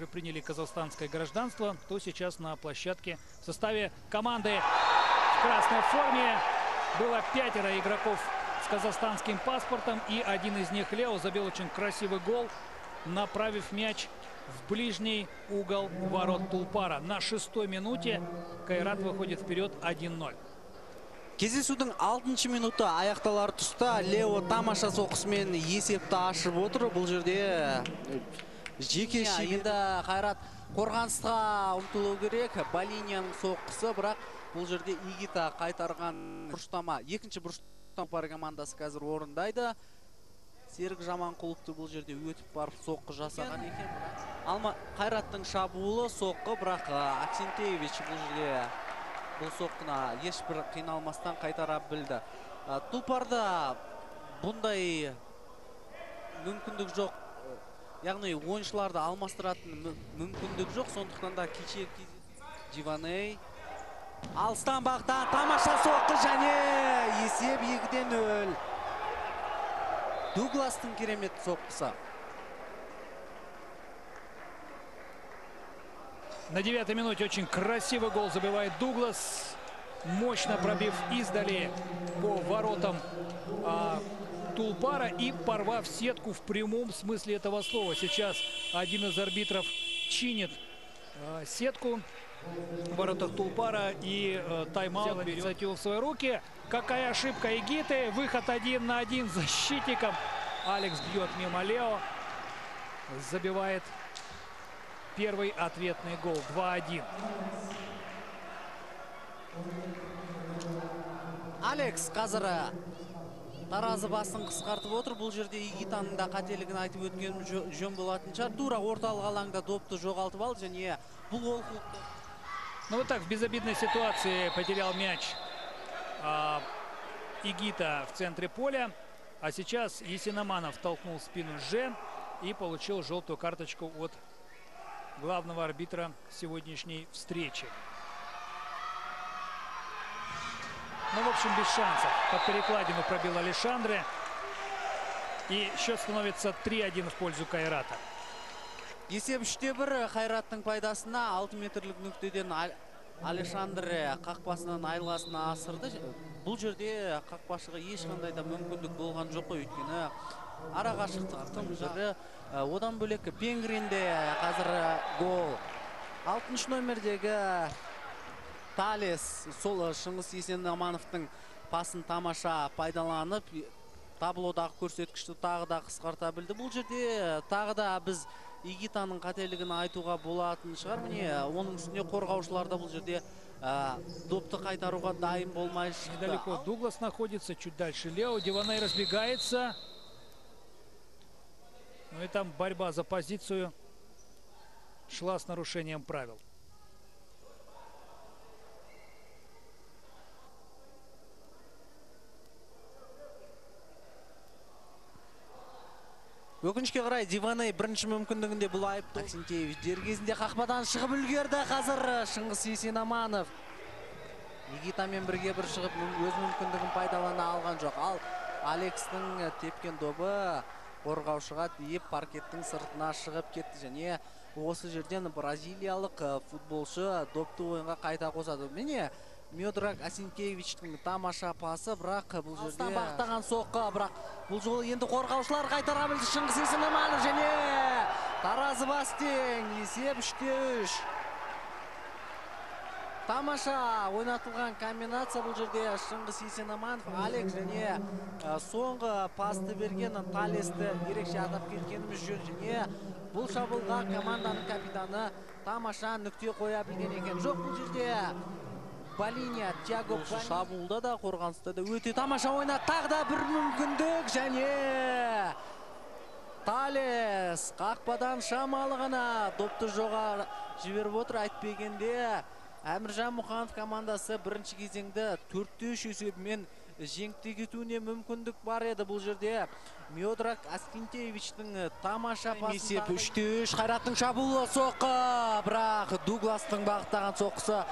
уже приняли казахстанское гражданство, то сейчас на площадке в составе команды в красной форме было пятеро игроков с казахстанским паспортом. И один из них, Лео, забил очень красивый гол, направив мяч в ближний угол ворот Тулпара. На шестой минуте Кайрат выходит вперед 1-0. кездесудің алтыншы минуты аяқталар тұста лео тамаша соққысымен есепті ашып отыр бұл жерде жеке енді қайрат қорғанысқа ұмтылу керек болинияның соққысы бірақ бұл жерде игита қайтарған бұрыштама екінші бұрыштама бар командасы қазір орындайды серік жаманқұловты бұл жерде өтіп барып соққы жасаған екен. Алма қайраттың шабуылы соққы бірақ аксентеевич бұл жерде бұл соққына ешбір қиналмастан қайтара білді. Тұлпарда бұндай мүмкіндік жоқ. Яғни ойыншыларды алмастыратын мүмкіндік жоқ. Сондықтан да кеше диваней. Алыстан бағыттан тамаша соққы және есеп екіде нөл. Дугластың керемет соққысы На девятой минуте очень красивый гол забивает Дуглас. Мощно пробив издали по воротам а, Тулпара и порвав сетку в прямом смысле этого слова. Сейчас один из арбитров чинит а, сетку воротах Тулпара и а, тайм-аут инициативу в свои руки. Какая ошибка Игиты. Выход один на один с защитником. Алекс бьет мимо Лео. Забивает первый ответный гол 2-1 алекс қазір таразы басын қысқартып отыр бұл жерде игитаның да қателігін айтып өткенім жөн болатын шығар тура орталық алаңда допты жоғалтып алды және бұл олқылықты ну вот так в безобидной ситуации потерял мяч а, игита в центре поля а сейчас есиноманов толкнул спину ж и получил желтую карточку от главного арбитра сегодняшней встречи. Ну, в общем, без шансов. Под перекладину пробил Алишандре. И счет становится 3-1 в пользу Кайрата. Есеп үште бір Қайраттың пайдасына 6 метрлік нүктеден Алишандре қақпасынан айласына асырды. Бұл жерде қақпашыға ешқандай да мүмкіндік болған жоқ өйткені ара қашықтықтың бірі одан бөлек пенгринде қазір гол. Алтыншы номердегі талес сол шыңғыс есенамановтың пасын тамаша пайдаланып таблодағы көрсеткішті тағы да қысқарта білді. Бұл жерде тағы да біз игитаның қателігін айтуға болатын шығар міне оның үстіне қорғаушылар да бұл жерде допты қайтаруға дайын болмай шықты недалеко дуглас находится чуть дальше лео диваней разбегается ну и там борьба за позицию шла с нарушением правил. Өкінішке қарай диваней бірінші мүмкіндігінде бұл айыпты. Аксентеевич дер кезінде қақпадан шығып үлгерді қазір шыңғыс есенаманов. Никитамен бірге бір шығып өз мүмкіндігін пайдалана алған жоқ. Ал алекстің тепкен добы қорғаушыға тиіп паркеттің сыртына шығып кетті. Және осы жерден бразилиялық футболшы допты ойынға қайта қосады. Міне Мёдрак Асинкевичтің тамаша пасы, бірақ бұл жерде бағыттаған соққы, бірақ бұл жолы енді қорғаушылар қайтара білді Шыңғыс Есенаманов және Таразы Бастең есеп 3-3. Тамаша ойнатылған комбинация бұл жерде Шыңғыс Есенаманов, Алекс және соңғы пасты берген Талесті ерекше атап кеткеніміз жөн және бұл шабуылға команданың капитаны тамаша нүкте қоя білген екен. Жоқ бұл жерде Балиния, Тиаго шабуылда да қорғаныста да өте тамаша ойнады. Тағы да бір мүмкіндік және Талес қақпадан шамалы ғана допты жоға жіберіп отыр. Айтпегенде Әміржан Мұханов командасы бірінші кезеңді 4-3 есебімен жеңіп кетуіне мүмкіндік бар еді. Бұл жерде Мёдрак Аскинтеевичтің тамаша пасын есеп 3-3 Қайраттың шабуылы соққы. Бірақ Дугластың бағыттаған соққысы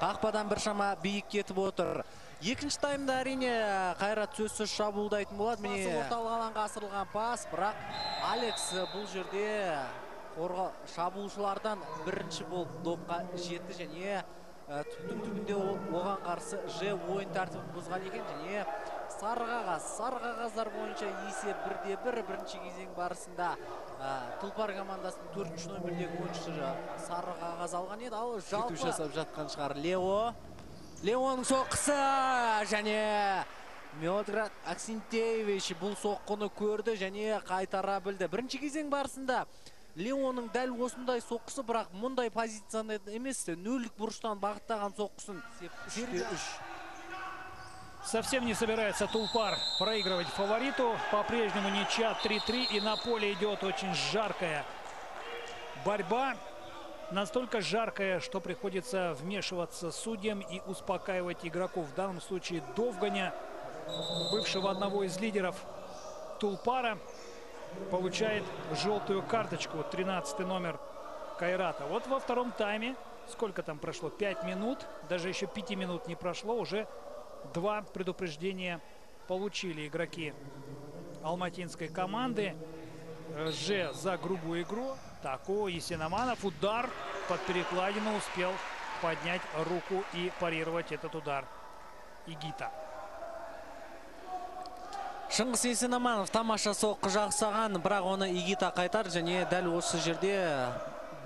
қақпадан біршама биік кетіп отыр. Екінші таймда әрине қайрат сөзсіз шабуылдайтын болады. Міне орталық алаңға асырылған пас бірақ алекс бұл жерде қорға шабуылшылардан бірінші болып допқа жетті және ә, түптің түбінде оған қарсы же ойын тәртібін бұзған екен және сары қағаз сары қағаздар бойынша есеп бірде бір бірінші кезең барысында ә, тұлпар командасының төртінші номердегі ойыншысы сары қағаз алған еді ал жалпы жасап жатқан шығар лео леоның соққысы және Меодрат Аксинтеевич бұл соққыны көрді және қайтара білді. Бірінші кезең барысында Леоның дәл осындай соққысы, бірақ мұндай позицияны емес, нөлдік бұрыштан бағыттаған соққысын. Совсем не собирается Тулпар проигрывать фавориту. По-прежнему ничья. 3-3 и на поле идет очень жаркая борьба. Настолько жаркое, что приходится вмешиваться судьям и успокаивать игроков. В данном случае Довганя, бывшего одного из лидеров Тулпара, получает желтую карточку, 13 номер Кайрата. Вот во втором тайме, сколько там прошло, 5 минут, даже еще 5 минут не прошло, уже два предупреждения получили игроки алматинской команды. Ж за грубую игру, Тако Есеноманов. Удар под перекладину успел поднять руку и парировать этот удар. Игита. Шыңғыс Есеноманов тамаша соққы жақсаған, бірақ оны Игита қайтар және дәл осы жерде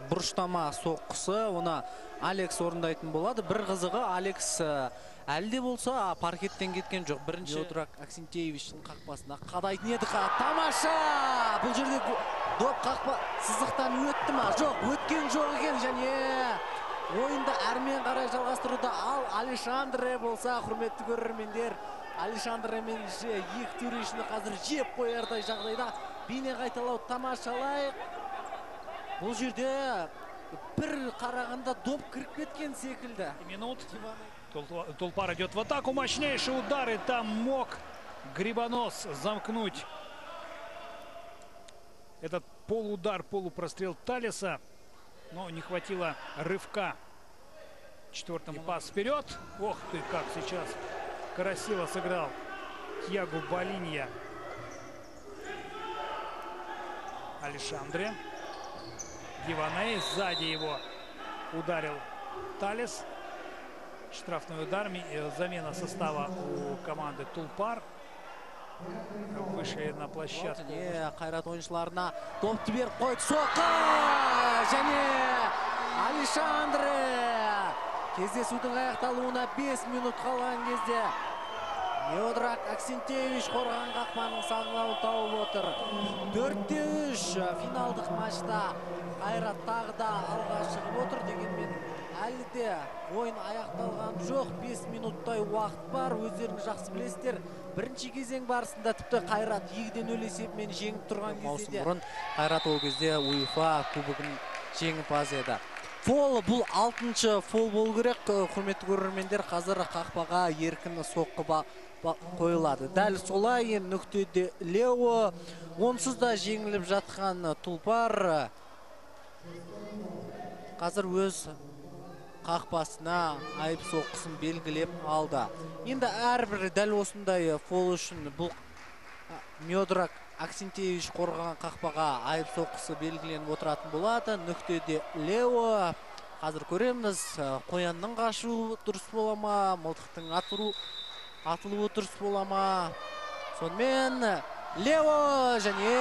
бұрыштама соққысы оны Алекс орындайтын болады. Бір қызығы Алекс әлде болса паркеттен кеткен жоқ. Бірінші Йодрак Аксентеевичтің қақпасына қадайтын еді. Тамаша! Бұл жерде доп қақпа сызықтан өтті ма жоқ өткен жоқ екен және ойынды әрмен қарай жалғастыруда ал алешандре болса құрметті көрермендер алешандре мен екі төрешіні қазір жеп қоярдай жағдайда бейне қайталау тамашалайық бұл жерде бір қарағанда доп кіріп кеткен секілді минут Тулпар идет в атаку мощнейший удар и там мог Грибонос замкнуть этот полудар, полупрострел Талиса. Но не хватило рывка. Четвертым пас вперед. Ох ты, как сейчас красиво сыграл Тьягу Балинья. Алишандре. Диваней. Сзади его ударил Талис. Штрафной удар. Э, замена состава у команды Тулпар. Выше на площадку. Не қайрат ойыншыларына допты беріп қойды соққы және алишандре! Кездесудің аяқталуына 5 минут қалған кезде Меодрак Аксентевич қорған қақпаның саңылауын тауып отыр. 4-те 3 финалдық матчта Қайрат тағы да алға шығып отыр дегенмен әлі де ойын аяқталған жоқ. 5 минуттай уақыт бар. Өздеріңіз жақсы білесіздер. Бірінші кезең барысында тіпті қайрат екіде нөл есебімен жеңіп тұрған кезде де бұрын қайрат ол кезде уефа кубогының жеңімпазы еді. Фол бұл алтыншы фол болу керек. Құрметті көрермендер қазір қақпаға еркін соққы қойылады. Дәл солай нүктеде лео. Онсыз да жеңіліп жатқан тұлпар қазір өз қақпасына айып соққысын белгілеп алды. Енді әрбір дәл осындай фол үшін бұл Меодрак Аксентеевич қорғаған қақпаға айып соққысы белгіленіп отыратын болады. Нүктеде Лео. Қазір көреміз қоянның қашу дұрыс бола ма мылтықтың атыру атылуы дұрыс бола ма? Сонымен Лео және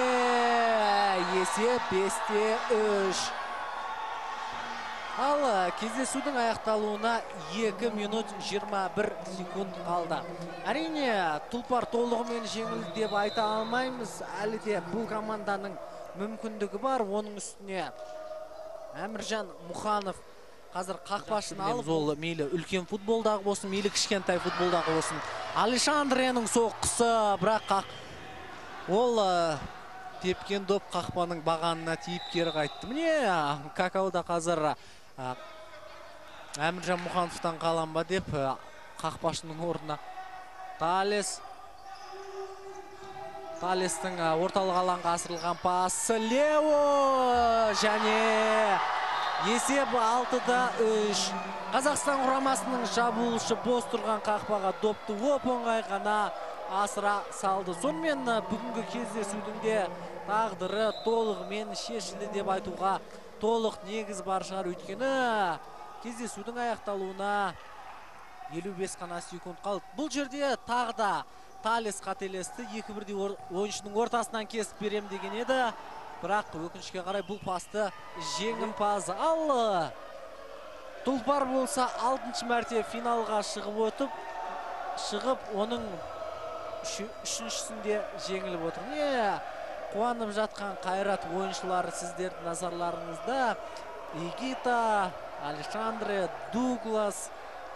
есеп бесте үш. Ал кездесудің аяқталуына 2 минут 21 секунд қалды. Әрине, тұлпар толығымен жеңіл деп айта алмаймыз. Әлі де бұл команданың мүмкіндігі бар. Оның үстіне Әміржан Мұханов қазір қақпашын алып ол мейлі үлкен футболдағы болсын мейлі кішкентай футболдағы болсын алишандренің соққысы бірақ қақ ол тепкен доп қақпаның бағанына тиіп кері қайтты міне какауда қазір әміржан мұхановтан қалан ба деп қақпашының орнына. Талес. Талестің орталық алаңға асырылған пасы лео және есеп алтыда үш. Қазақстан құрамасының шабуылшы бос тұрған қақпаға допты оп оңай ғана асыра салды. Сонымен бүгінгі кездесудің де тағдыры толығымен шешілді деп айтуға толық негіз бар шығар. Өйткені кездесудің аяқталуына 55 қана секунд қалды. Бұл жерде тағы да талес қателесті. Екі бірдей ор- ойыншының ортасынан кесіп берем деген еді. Бірақ өкінішке қарай бұл пасты жеңімпаз ал тұлпар болса алтыншы мәрте финалға шығып өтіп шығып оның үші- үшіншісінде жеңіліп отыр. Міне қуанып жатқан қайрат ойыншылары сіздердің назарларыңызда. Игита александре дуглас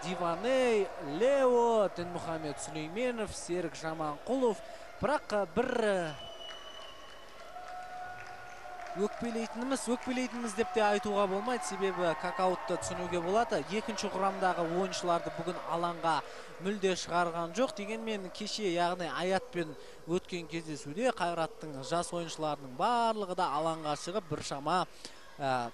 диваней лео дінмұхамед сүлейменов серік жаманқұлов. Бірақ бір өкпелейтініміз өкпелейтініміз деп те айтуға болмайды. Себебі какаутты түсінуге болады. Екінші құрамдағы ойыншыларды бүгін алаңға мүлде шығарған жоқ. Дегенмен кеше яғни аятпен өткен кездесуде қайраттың жас ойыншыларының барлығы да алаңға шығып біршама ә,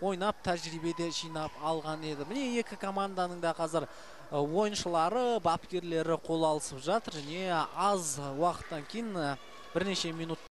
ойнап тәжірибеде жинап алған еді. Міне екі команданың да қазір ә, ойыншылары бапкерлері қол алысып жатыр. Және аз уақыттан кейін ә, бірнеше минут